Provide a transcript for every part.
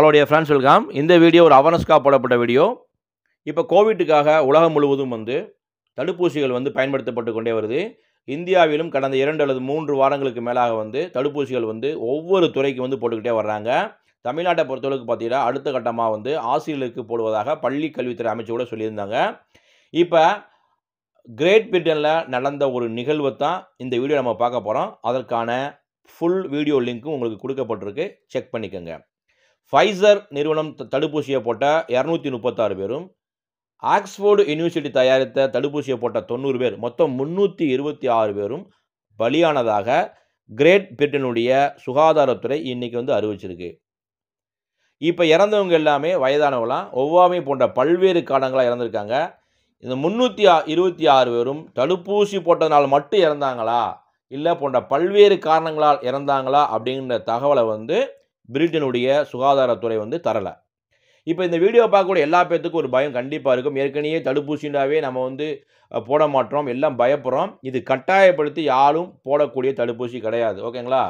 Hello dear friends welcome இந்த video ஒரு அவர்னஸ்க்காக போடப்பட்ட வீடியோ இப்போ கோவிட்டுக்காக உலகம் முழுவதும் வந்து தடுப்பூசிகள் வந்து பயன்படுத்தப்பட்டு கொண்டே வருது. இந்தியாவிலும் கடந்த இரண்டு அல்லது மூன்று வாரங்களுக்கு மேலாக வந்து தடுப்பூசிகள் வந்து ஒவ்வொரு துறைக்கு வந்து போட்டுக்கிட்டே வர்றாங்க. தமிழ்நாட்டை பொறுத்தளவுக்கு பார்த்தீங்கன்னா அடுத்த கட்டமாக வந்து ஆசிரியர்களுக்கு போடுவதாக பள்ளி கல்வித்துறை அமைச்சு கூட சொல்லியிருந்தாங்க. இப்போ கிரேட் பிரிட்டனில் நடந்த ஒரு நிகழ்வை தான் இந்த வீடியோ நம்ம பார்க்க போகிறோம் அதற்கான ஃபுல் வீடியோ லிங்க்கும் உங்களுக்கு கொடுக்கப்பட்டிருக்கு. செக் பண்ணிக்கோங்க. ஃபைசர் நிறுவனம் த- தடுப்பூசியை போட்ட இரநூத்தி முப்பத்தாறு பேரும் ஆக்ஸ்போர்டு யூனிவர்சிட்டி தயாரித்த தடுப்பூசியை போட்ட தொண்ணூறு பேர் மொத்தம் முந்நூற்றி இருபத்தி ஆறு பேரும் பலியானதாக கிரேட் பிரிட்டனுடைய சுகாதாரத்துறை இன்னைக்கு வந்து அறிவிச்சிருக்கு. இப்போ இறந்தவங்க எல்லாமே வயதானவங்களாம் ஒவ்வாமை போன்ற பல்வேறு காரணங்களாக இறந்துருக்காங்க. இந்த முந்நூற்றி இருபத்தி ஆறு பேரும் தடுப்பூசி போட்டதுனால் மட்டும் இறந்தாங்களா? இல்லை போன்ற பல்வேறு காரணங்களால் இறந்தாங்களா? அப்படிங்கிற தகவலை வந்து பிரிட்டனுடைய சுகாதாரத்துறை வந்து தரலை. இப்போ இந்த வீடியோ பார்க்கக்கூடிய எல்லா பேர்த்துக்கும் ஒரு பயம் கண்டிப்பாக இருக்கும். ஏற்கனவே தடுப்பூசினாவே நம்ம வந்து போட மாட்டோம். எல்லாம் பயப்படுறோம். இது கட்டாயப்படுத்தி யாரும் போடக்கூடிய தடுப்பூசி கிடையாது. ஓகேங்களா?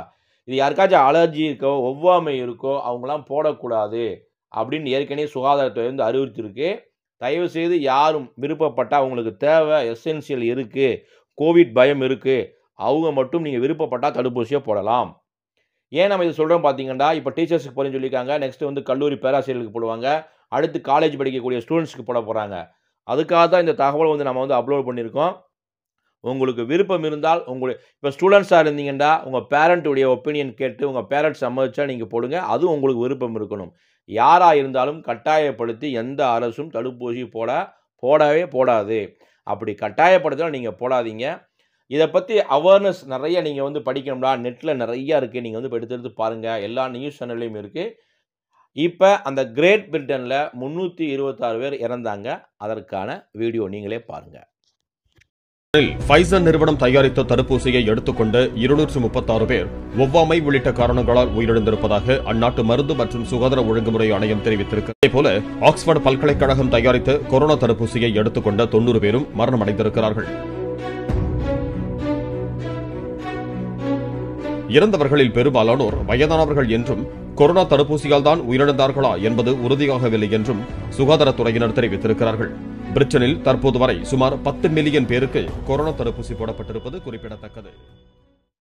இது யாருக்காச்சும் அலர்ஜி இருக்கோ ஒவ்வாமை இருக்கோ அவங்களாம் போடக்கூடாது அப்படின்னு ஏற்கனவே சுகாதாரத்துறை வந்து அறிவுறுத்திருக்கு தயவுசெய்து யாரும் விருப்பப்பட்டால் அவங்களுக்கு தேவை எசென்சியல் இருக்குது கோவிட் பயம் இருக்குது அவங்க மட்டும் நீங்கள் விருப்பப்பட்டால் தடுப்பூசியை போடலாம். ஏன் நம்ம இது சொல்கிறோம் பார்த்தீங்கன்னா இப்போ டீச்சர்ஸுக்கு போகிறேன்னு சொல்லியிருக்காங்க. நெக்ஸ்ட் வந்து கல்லூரி பேராசிரியர்களுக்கு போடுவாங்க. அடுத்து காலேஜ் படிக்கக்கூடிய ஸ்டூடெண்ட்ஸ்க்கு போட போகிறாங்க அதுக்காக தான் இந்த தகவலை வந்து நம்ம வந்து அப்லோட் பண்ணியிருக்கோம். உங்களுக்கு விருப்பம் இருந்தால் உங்களுக்கு இப்போ ஸ்டூடெண்ட்ஸாக இருந்தீங்கன்னா உங்கள் பேரண்ட்டுடைய ஒப்பீனியன் கேட்டு உங்கள் பேரண்ட்ஸ் சம்மதிச்சா நீங்கள் போடுங்க. அதுவும் உங்களுக்கு விருப்பம் இருக்கணும். யாராக இருந்தாலும் கட்டாயப்படுத்தி எந்த அரசும் தடுப்பூசி போட போடவே போடாது. அப்படி கட்டாயப்படுத்தினா நீங்கள் போடாதீங்க. இதை பற்றி அவேர்னஸ் நிறைய நீங்கள் வந்து படிக்கணும்னா நெட்டில் நிறையா இருக்குது நீங்கள் வந்து எடுத்து எடுத்து பாருங்கள் எல்லா நியூஸ் சேனல்லையும் இருக்குது இப்போ அந்த கிரேட் பிரிட்டனில் முந்நூற்றி இருபத்தாறு பேர் இறந்தாங்க. அதற்கான வீடியோ நீங்களே பாருங்கள் ஃபைசர் நிறுவனம் தயாரித்த தடுப்பூசியை எடுத்துக்கொண்ட இருநூற்று முப்பத்தாறு பேர் ஒவ்வாமை உள்ளிட்ட காரணங்களால் உயிரிழந்திருப்பதாக அந்நாட்டு மருந்து மற்றும் சுகாதார ஒழுங்குமுறை ஆணையம் தெரிவித்திருக்கு. அதேபோல ஆக்ஸ்போர்டு பல்கலைக்கழகம் தயாரித்த கொரோனா தடுப்பூசியை எடுத்துக்கொண்ட தொன்னூறு பேரும் மரணமடைந்திருக்கிறார்கள். இறந்தவர்களில் பெரும்பாலானோர் வயதானவர்கள் என்றும் கொரோனா தடுப்பூசியால் தான் உயிரிழந்தார்களா என்பது உறுதியாகவில்லை என்றும் சுகாதாரத்துறையினர் தெரிவித்திருக்கிறார்கள். பிரிட்டனில் தற்போது வரை சுமார் பத்து மில்லியன் பேருக்கு கொரோனா தடுப்பூசி போடப்பட்டிருப்பது குறிப்பிடத்தக்கது.